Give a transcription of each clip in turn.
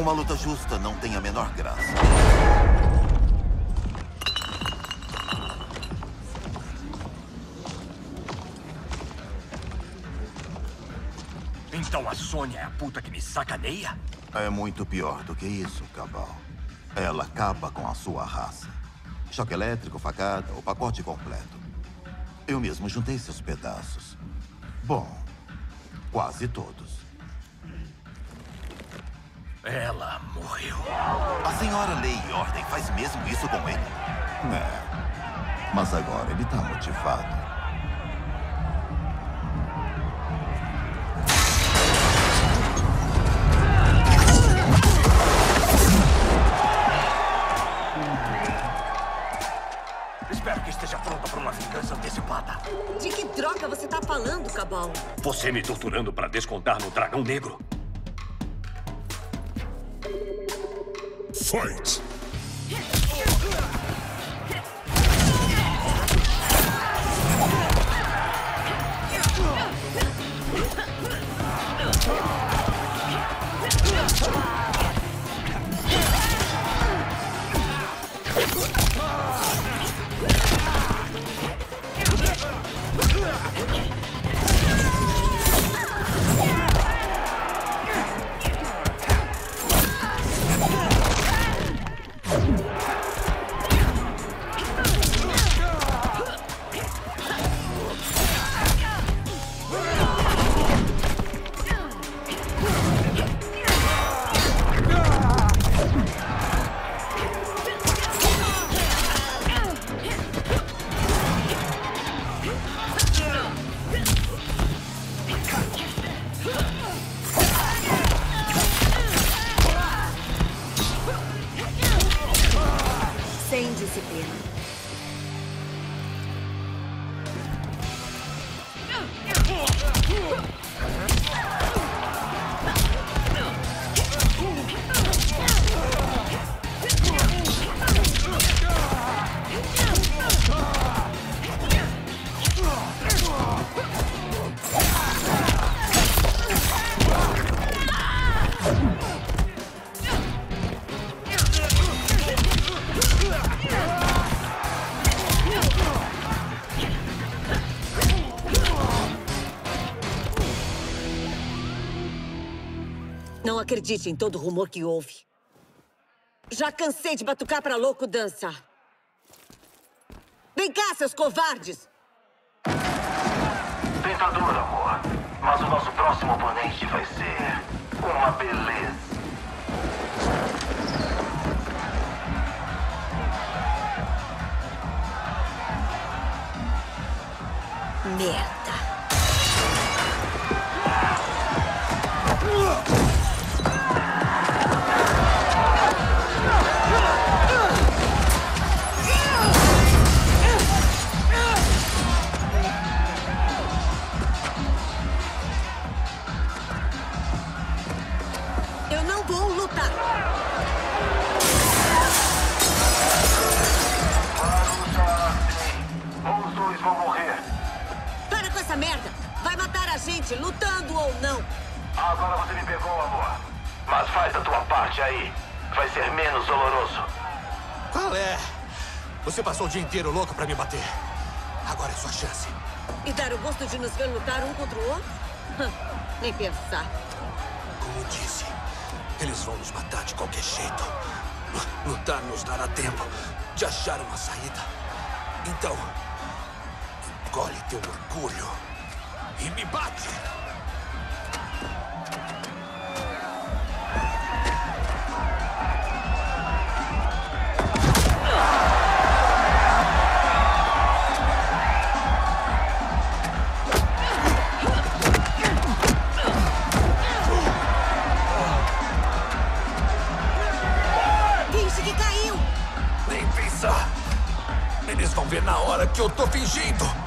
Uma luta justa não tem a menor graça. Então a Sônia é a puta que me sacaneia? É muito pior do que isso, Cabal. Ela acaba com a sua raça. Choque elétrico, facada, o pacote completo. Eu mesmo juntei seus pedaços. Bom, quase todos. Ela morreu. A senhora Lei e Ordem faz mesmo isso com ele? É. Mas agora ele tá motivado. Espero que esteja pronta para uma vingança antecipada. De que droga você tá falando, Cabal? Você me torturando para descontar no dragão negro? Fight! Sem acredite em todo rumor que houve. Já cansei de batucar pra louco dançar. Vem cá, seus covardes! Tentador, amor. Mas o nosso próximo oponente vai ser uma beleza. Merda. Não vou lutar. Ou os dois vão morrer. Para com essa merda. Vai matar a gente, lutando ou não. Agora você me pegou, amor. Mas faz a tua parte aí. Vai ser menos doloroso. Qual é? Você passou o dia inteiro louco pra me bater. Agora é sua chance. E dar o gosto de nos ver lutar um contra o outro? Nem pensar. Como disse, eles vão nos matar de qualquer jeito. Lutar nos dará tempo de achar uma saída. Então, engole teu orgulho e me bate. Ver na hora que eu tô fingindo.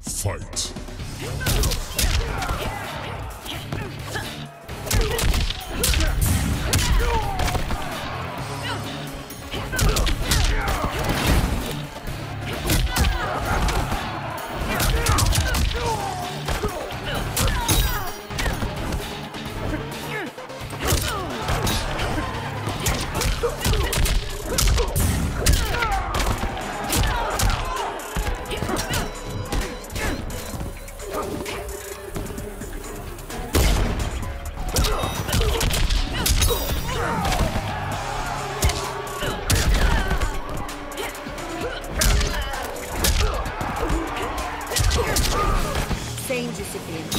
Fight. Disciplina.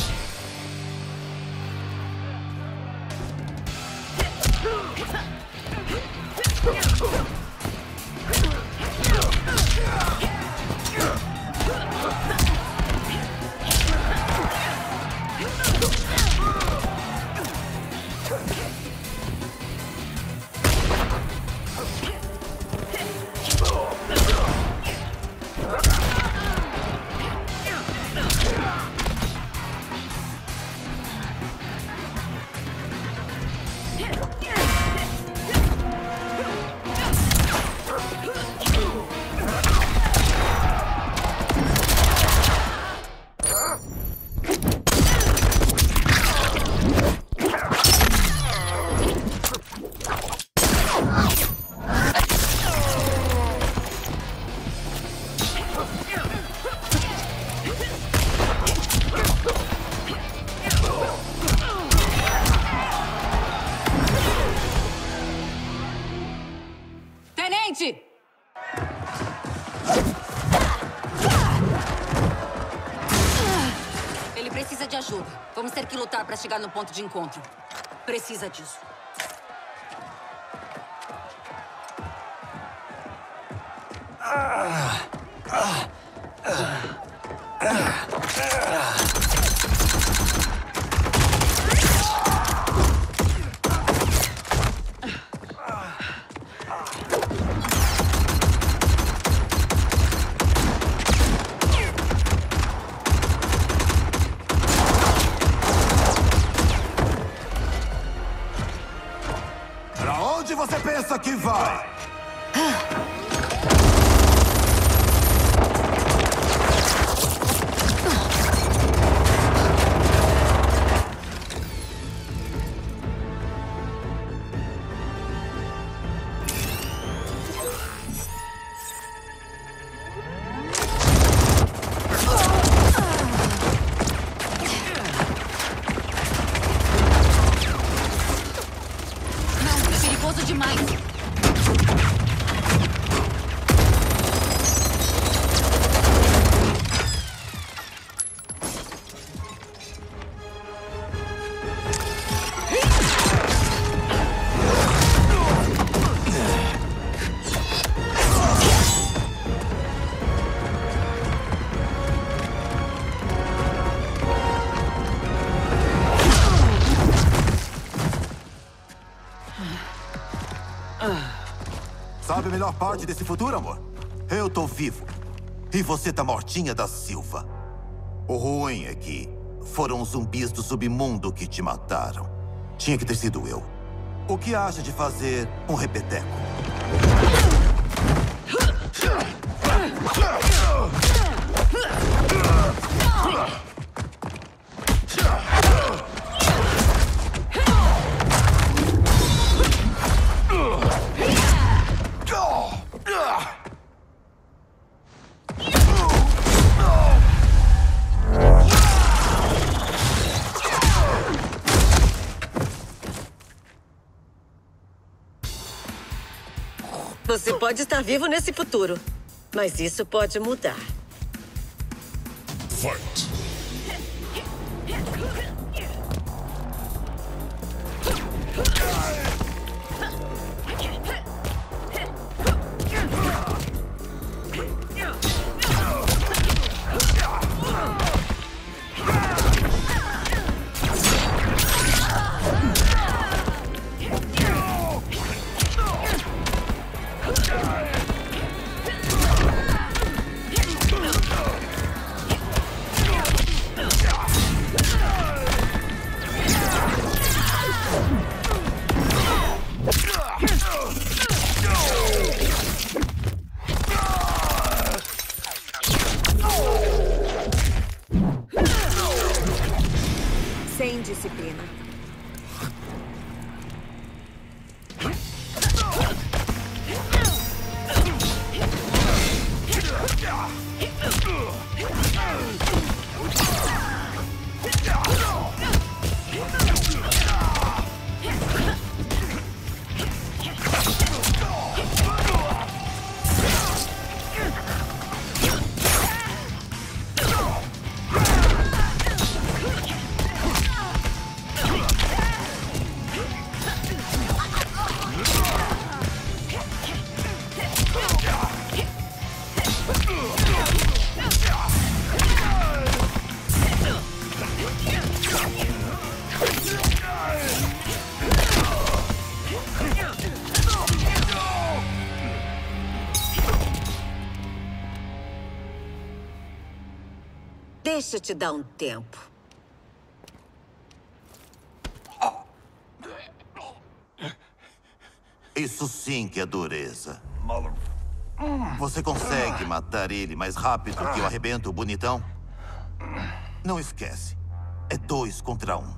Here! De ajuda. Vamos ter que lutar para chegar no ponto de encontro. Precisa disso. Pra onde você pensa que vai? Sabe a melhor parte desse futuro, amor? Eu tô vivo. E você tá mortinha da Silva. O ruim é que foram os zumbis do submundo que te mataram. Tinha que ter sido eu. O que acha de fazer um repeteco? Você pode estar vivo nesse futuro, mas isso pode mudar. Fight. Disciplina. Te dar um tempo. Isso sim que é dureza. Você consegue matar ele mais rápido que eu arrebento o bonitão? Não esquece. É dois contra um.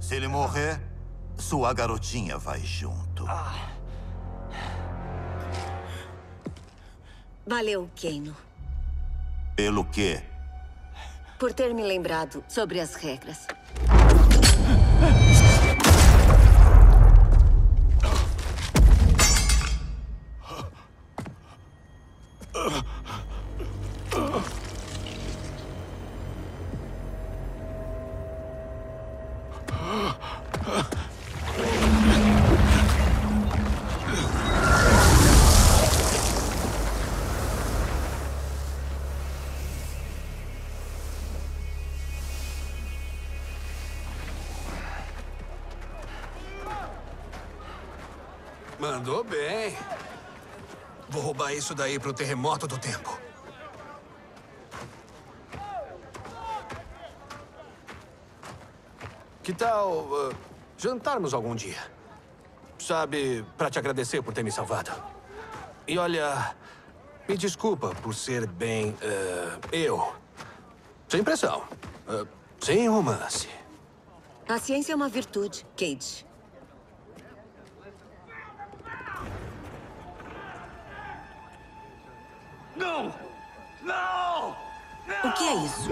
Se ele morrer, sua garotinha vai junto. Valeu, Keino. Pelo quê? Por ter me lembrado sobre as regras. Mandou bem. Vou roubar isso daí pro terremoto do tempo. Que tal uh, jantarmos algum dia? Sabe, pra te agradecer por ter me salvado. E olha, me desculpa por ser bem uh, eu. Sem pressão. Uh, sem romance. A ciência é uma virtude, Cage. Não! Não! O que é isso?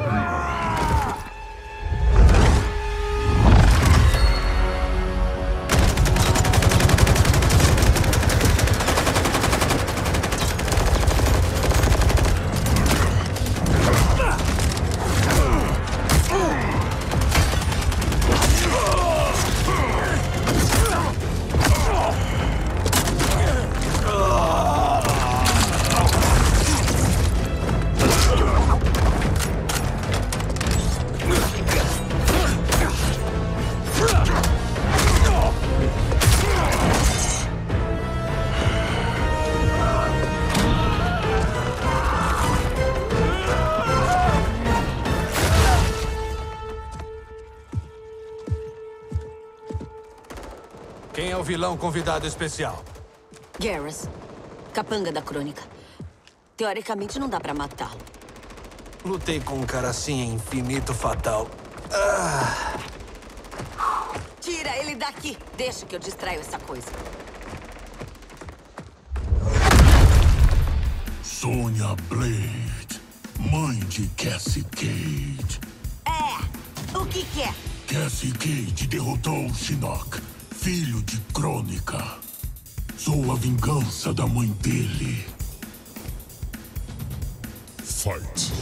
É o vilão convidado especial? Garrus. Capanga da crônica. Teoricamente não dá pra matá-lo. Lutei com um cara assim em Infinito Fatal. Tira ele daqui! Deixa que eu distraio essa coisa. Sonya Blade, mãe de Cassie Cage. É! O que que é? Cassie Cage derrotou Shinnok, filho de Crônica. Sou a vingança da mãe dele. Fight.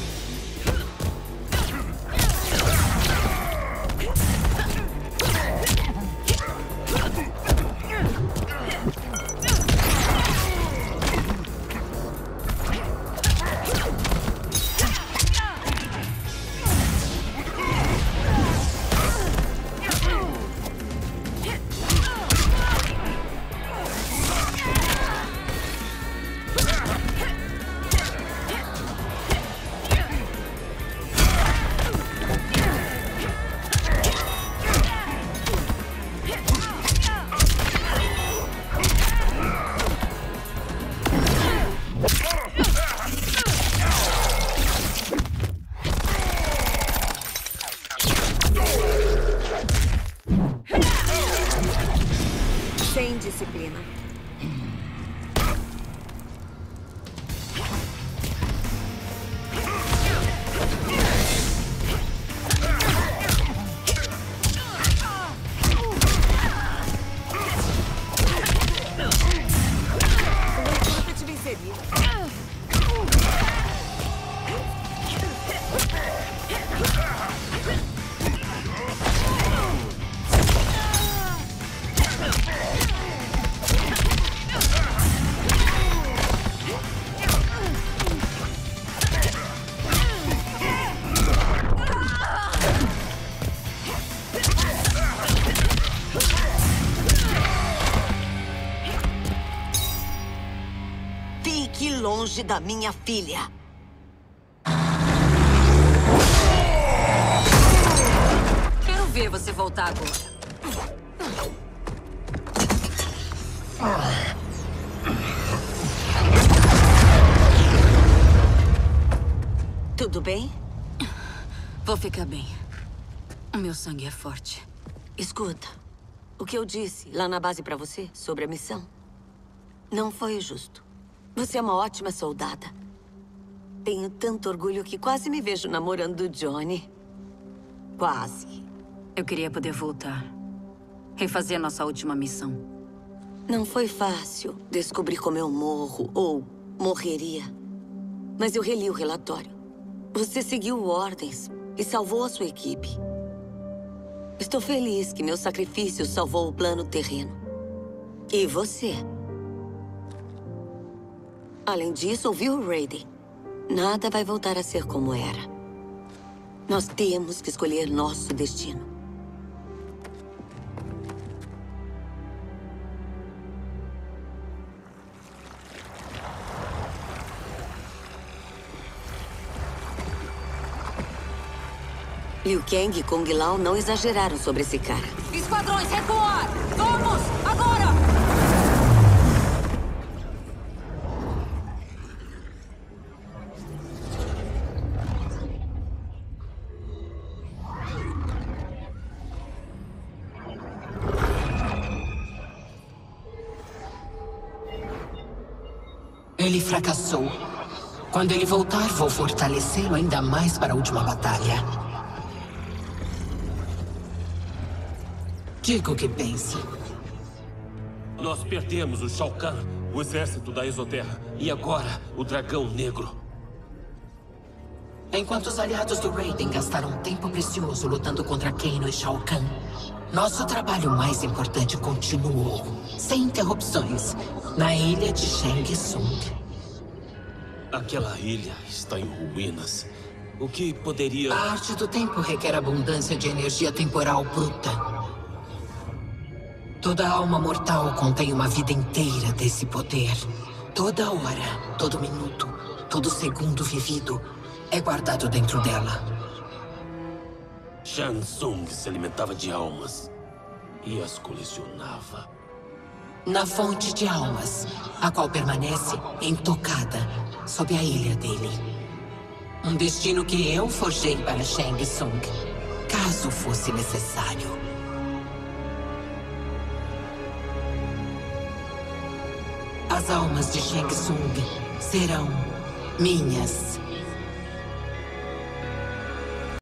Indisciplina. Não longe da minha filha. Quero ver você voltar agora. Tudo bem? Vou ficar bem. O meu sangue é forte. Escuta, o que eu disse lá na base pra você sobre a missão não foi justo. Você é uma ótima soldada. Tenho tanto orgulho que quase me vejo namorando o Johnny. Quase. Eu queria poder voltar. Refazer nossa última missão. Não foi fácil descobrir como eu morro ou morreria. Mas eu reli o relatório. Você seguiu ordens e salvou a sua equipe. Estou feliz que meu sacrifício salvou o plano terreno. E você? Além disso, ouviu Raiden. Nada vai voltar a ser como era. Nós temos que escolher nosso destino. Liu Kang e Kung Lao não exageraram sobre esse cara. Esquadrões, recuar! Vamos! Fracassou. Quando ele voltar, vou fortalecê-lo ainda mais para a última batalha. Diga o que pensa. Nós perdemos o Shao Kahn, o exército da Exoterra, e agora o Dragão Negro. Enquanto os aliados do Raiden gastaram tempo precioso lutando contra Kano e Shao Kahn, nosso trabalho mais importante continuou, sem interrupções, na ilha de Shang Tsung. Aquela ilha está em ruínas. O que poderia. A arte do tempo requer abundância de energia temporal bruta. Toda alma mortal contém uma vida inteira desse poder. Toda hora, todo minuto, todo segundo vivido é guardado dentro dela. Shang Tsung se alimentava de almas e as colecionava. Na fonte de almas, a qual permanece intocada sob a ilha dele. Um destino que eu forjei para Shang Tsung, caso fosse necessário. As almas de Shang Tsung serão minhas.